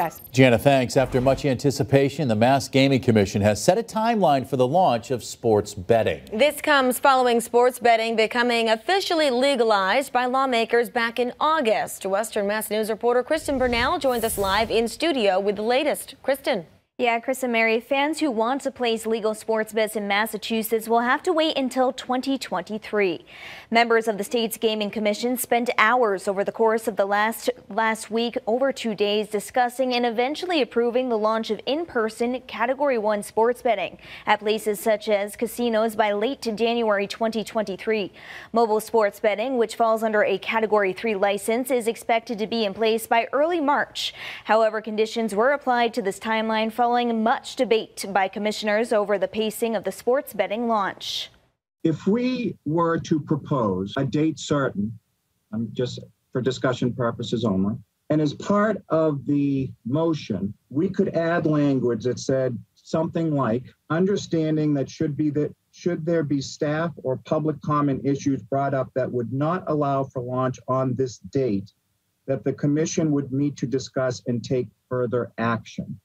guys. Jana, thanks. After much anticipation, the Mass Gaming Commission has set a timeline for the launch of sports betting. This comes following sports betting becoming officially legalized by lawmakers back in August. Western Mass News reporter Kristen Burnell joins us live in studio with the latest. Kristen. Yeah, Chris and Mary, fans who want to place legal sports bets in Massachusetts will have to wait until 2023. Members of the state's gaming commission spent hours over the course of the last last week, over two days, discussing and eventually approving the launch of in-person Category 1 sports betting at places such as casinos by late to January 2023. Mobile sports betting, which falls under a Category 3 license, is expected to be in place by early March. However, conditions were applied to this timeline following following much debate by commissioners over the pacing of the sports betting launch. If we were to propose a date certain, I'm just for discussion purposes only, and as part of the motion, we could add language that said something like understanding that should be that should there be staff or public comment issues brought up that would not allow for launch on this date, that the commission would meet to discuss and take further action.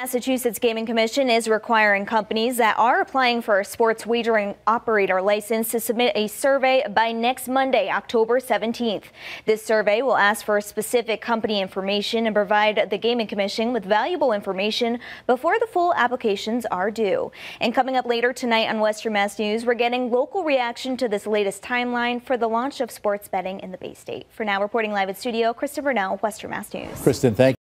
Massachusetts Gaming Commission is requiring companies that are applying for a sports wagering operator license to submit a survey by next Monday, October 17th. This survey will ask for specific company information and provide the Gaming Commission with valuable information before the full applications are due. And coming up later tonight on Western Mass News, we're getting local reaction to this latest timeline for the launch of sports betting in the Bay State. For now, reporting live at studio, Kristen Burnell, Western Mass News. Kristen, thank